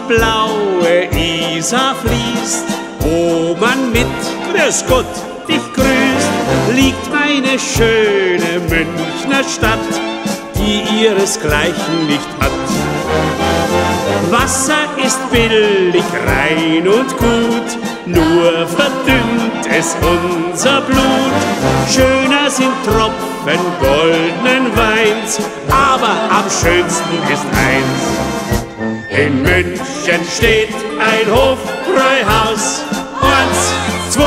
blaue Isar fließt, wo man mit Grüß Gott dich grüßt, liegt meine schöne Münchner Stadt, die ihresgleichen nicht hat. Wasser ist billig, rein und gut, nur verdünnt es unser Blut. Schöner sind Tropfen goldenen Weins, aber am schönsten ist eins. In München steht ein Hofbräuhaus, eins, zwei,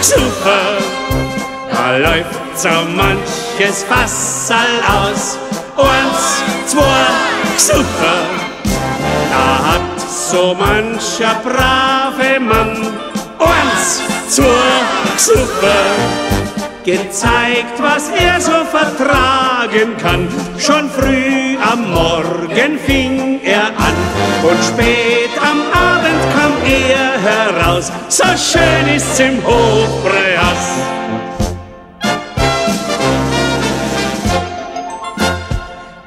super. Da läuft so manches Fassal aus, eins, zwei, super. Da hat so mancher brave Mann eins, zwei, super gezeigt, was er so vertragen kann. Schon früh am Morgen fing er an und spät am Abend kam er heraus. So schön ist's im Hofbräuhaus.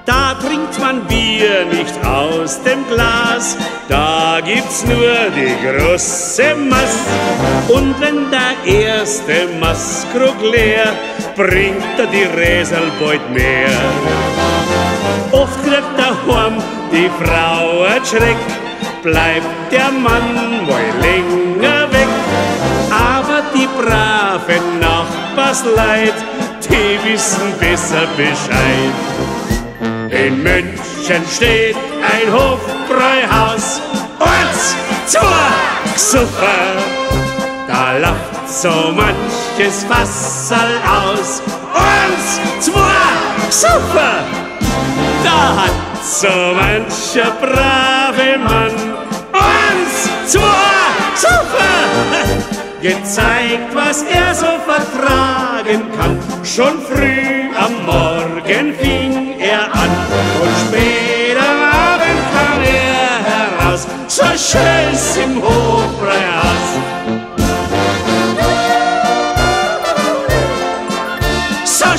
Da trinkt man Bier nicht aus dem Glas, da gibt's nur die große Mass. Und wenn der erste Masskrug leer, bringt er die Räselbeut mehr. Oft kriegt daheim die Frau ein Schreck, bleibt der Mann mal länger weg. Aber die braven Nachbarsleid, die wissen besser Bescheid. In München steht ein Hofbräuhaus, zwei, super. Da lacht so manches Wasserl aus, eins, zwei, super. Da hat so mancher brave Mann, eins, zwei, super. Gezeigt, was er so vertragen kann. Schon früh am Morgen fing er an und spät er heraus. So schön's im Hofbräuhaus. So